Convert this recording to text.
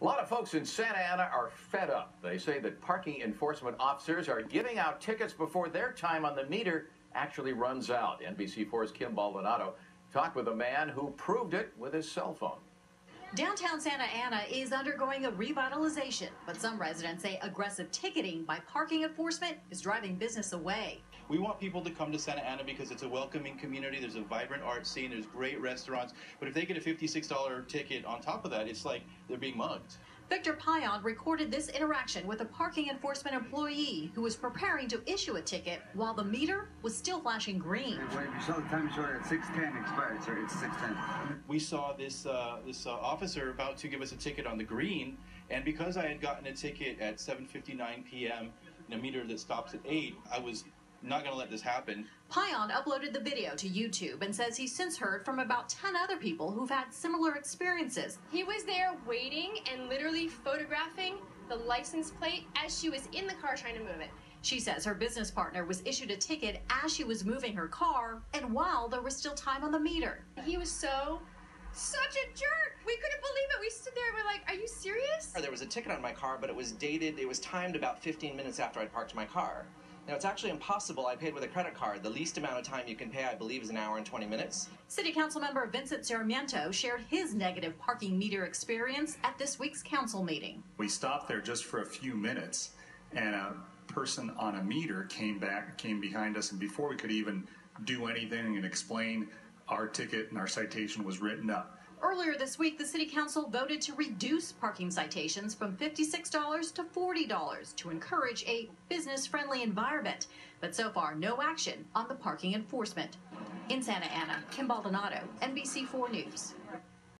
A lot of folks in Santa Ana are fed up. They say that parking enforcement officers are giving out tickets before their time on the meter actually runs out. NBC4's Kim Baldonado talked with a man who proved it with his cell phone. Downtown Santa Ana is undergoing a revitalization, but some residents say aggressive ticketing by parking enforcement is driving business away. We want people to come to Santa Ana because it's a welcoming community. There's a vibrant art scene. There's great restaurants. But if they get a $56 ticket on top of that, it's like they're being mugged. Victor Payan recorded this interaction with a parking enforcement employee who was preparing to issue a ticket while the meter was still flashing green. When you saw the time showed at 6:10 expired, sir. It's 6:10. We saw this uh, this uh, officer about to give us a ticket on the green, and because I had gotten a ticket at 7:59 p.m. in a meter that stops at 8, I was not going to let this happen. Payan uploaded the video to YouTube and says he's since heard from about 10 other people who've had similar experiences. He was there waiting and literally photographing the license plate as she was in the car trying to move it. She says her business partner was issued a ticket as she was moving her car and while there was still time on the meter. He was so such a jerk. We couldn't believe it. We stood there and we're like, are you serious? There was a ticket on my car, but it was dated, it was timed about 15 minutes after I parked my car. Now, it's actually impossible. I paid with a credit card. The least amount of time you can pay, I believe, is an hour and 20 minutes. City Council member Vincent Sarmiento shared his negative parking meter experience at this week's council meeting. We stopped there just for a few minutes, and a person on a meter came back, came behind us, and before we could even do anything and explain, our ticket and our citation was written up. Earlier this week, the City Council voted to reduce parking citations from $56 to $40 to encourage a business friendly environment. But so far, no action on the parking enforcement. In Santa Ana, Kim Baldonado, NBC4 News.